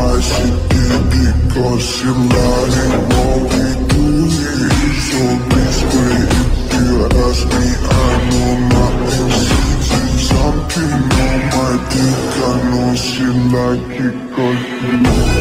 blessing Why she did cause she lying Won't be doing it, so discreet If you ask me, I know nothing She something on my dick I know she like it cause she